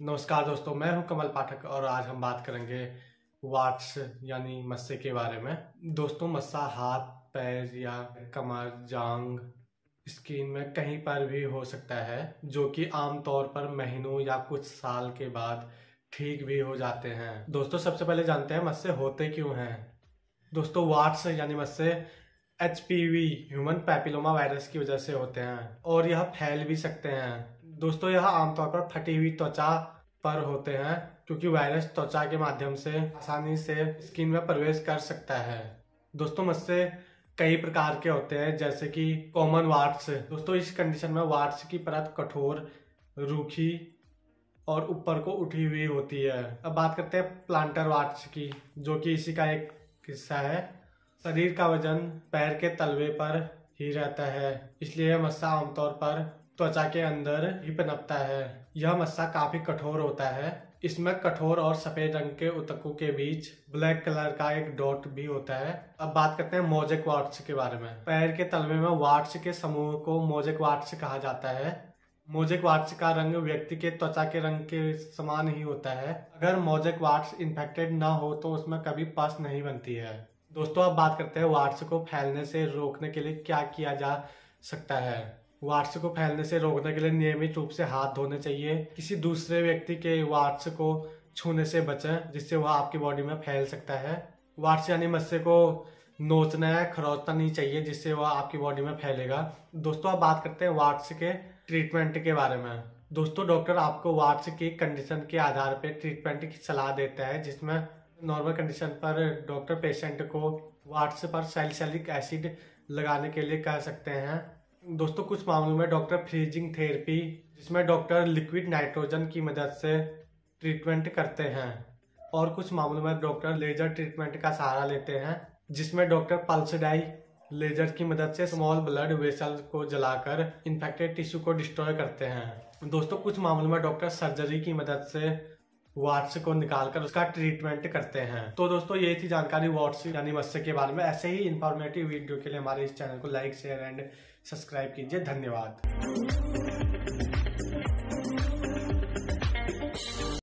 नमस्कार दोस्तों, मैं हूँ कमल पाठक और आज हम बात करेंगे वाट्स यानी मस्से के बारे में। दोस्तों, मस्सा, हाथ, पैर या कमर, जांग, स्किन में कहीं पर भी हो सकता है, जो कि आमतौर पर महीनों या कुछ साल के बाद ठीक भी हो जाते हैं। दोस्तों, सबसे पहले जानते हैं मस्से होते क्यों हैं। दोस्तों, वाट्स यानी मस्से एचपीवी, ह्यूमन पैपिलोमा वायरस की वजह से होते हैं और यह फैल भी सकते हैं। दोस्तों, यह आमतौर पर फटी हुई त्वचा पर होते हैं, क्योंकि वायरस त्वचा के माध्यम से आसानी से स्किन में प्रवेश कर सकता है। दोस्तों मस्से कई प्रकार के होते हैं, जैसे कि कॉमन वार्ड्स दोस्तों, इस कंडीशन में वार्ड्स की परत कठोर, रूखी और ऊपर को उठी हुई होती है। अब बात करते हैं प्लांटर वार्ड्स की, जो कि इसी का एक हिस्सा है। शरीर का वज़न पैर के तलवे पर ही रहता है, इसलिए मस्सा आमतौर पर त्वचा के अंदर ही पनपता है। यह मस्सा काफ़ी कठोर होता है। इसमें कठोर और सफ़ेद रंग के उतकों के बीच ब्लैक कलर का एक डॉट भी होता है। अब बात करते हैं मोजेक वाट्स के बारे में। पैर के तलवे में वाट्स के समूह को मोजेक वाट्स कहा जाता है। मोजेक वाट्स का रंग व्यक्ति के त्वचा के रंग के समान ही होता है। अगर मोजेक वाट्स इन्फेक्टेड ना हो तो उसमें कभी पस नहीं बनती है। दोस्तों, अब बात करते हैं वाट्स को फैलने से रोकने के लिए क्या किया जा सकता है। वाट्स को फैलने से रोकने के लिए नियमित रूप से हाथ धोने चाहिए। किसी दूसरे व्यक्ति के वाट्स को छूने से बचें, जिससे वह आपकी बॉडी में फैल सकता है। वाट्स यानी मस्से को नोचना या खरोचना नहीं चाहिए, जिससे वह आपकी बॉडी में फैलेगा। दोस्तों, अब बात करते हैं वाट्स के ट्रीटमेंट के बारे में। दोस्तों डॉक्टर आपको वाट्स की कंडीशन के आधार पर ट्रीटमेंट की सलाह देता है, जिसमें नॉर्मल कंडीशन पर डॉक्टर पेशेंट को वाट्स पर सैलिसैलिक एसिड लगाने के लिए कह सकते हैं। दोस्तों, कुछ मामलों में डॉक्टर फ्रीजिंग थेरेपी, जिसमें डॉक्टर लिक्विड नाइट्रोजन की मदद से ट्रीटमेंट करते हैं, और कुछ मामलों में डॉक्टर लेजर ट्रीटमेंट का सहारा लेते हैं, जिसमें डॉक्टर पल्स डाई लेजर की मदद से स्मॉल ब्लड वेसल को जलाकर इन्फेक्टेड टिश्यू को डिस्ट्रॉय करते हैं। दोस्तों, कुछ मामलों में डॉक्टर सर्जरी की मदद से वाट्स को निकालकर उसका ट्रीटमेंट करते हैं। तो दोस्तों, ये थी जानकारी वाट्स यानी मत्स्य के बारे में। ऐसे ही इन्फॉर्मेटिव वीडियो के लिए हमारे इस चैनल को लाइक शेयर एंड सब्सक्राइब कीजिए धन्यवाद।